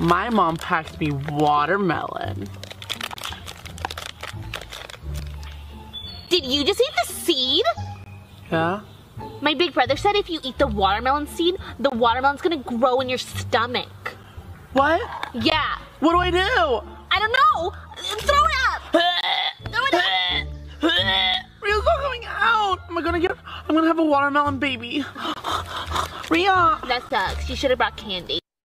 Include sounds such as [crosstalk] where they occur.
My mom packed me watermelon. Did you just eat the seed? Yeah? My big brother said if you eat the watermelon seed, the watermelon's gonna grow in your stomach. What? Yeah. What do I do? I don't know. Throw it up. Throw it up. Rhea's not coming out. Am I gonna get? I'm gonna have a watermelon baby. [gasps] Ria. That sucks. You should have brought candy.